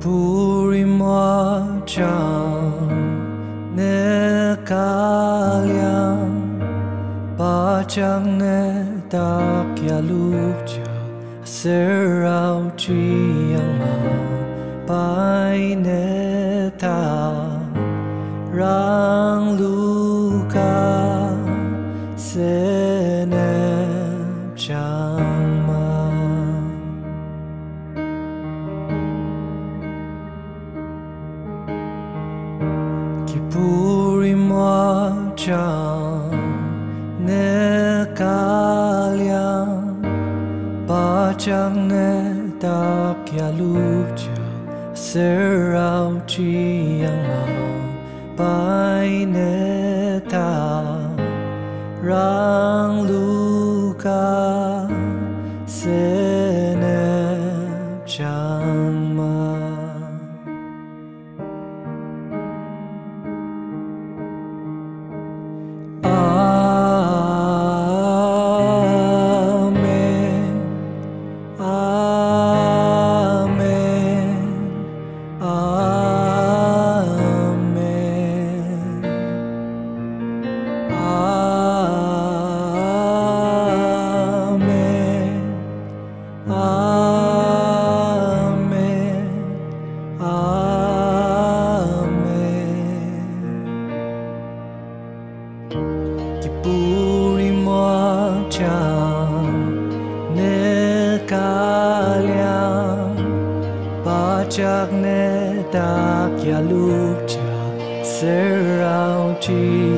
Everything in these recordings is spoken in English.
不论我将那家梁，把将那大脚路脚，所有知影嘛，摆那大让路卡。 부리마 장내 가량 바장 내 딱야 루자 세라우 지양마 바이네 타 랑루가 Amen. Amen. Amen. Amen. Dipuri mocha ne kalyam pachak ne. ta kya lu cha serao chi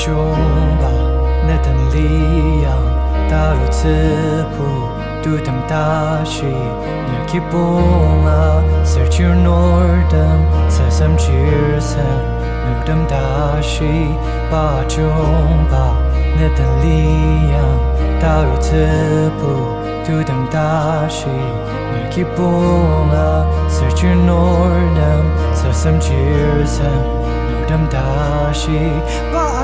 Ba chung pa netan liyang, taru tzipu dudam dashi Nyar kibunga sirchir nortam, sarsam jirsam nudam dashi Ba chung netan liyang, taru tzipu dudam dashi Nyar kibunga sirchir nortam, sarsam jirsam nudam dashi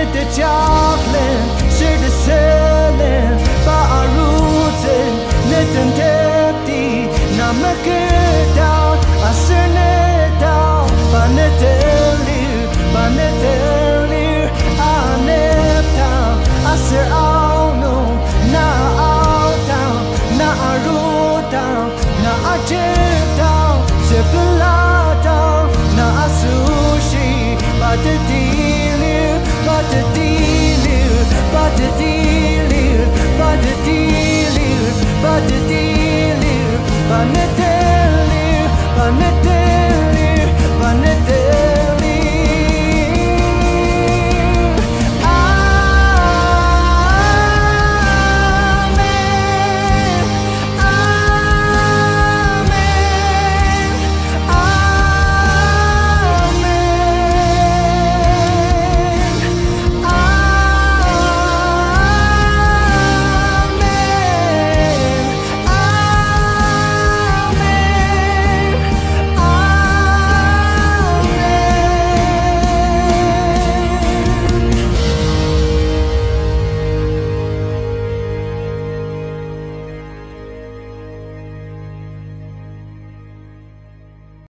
with the chocolate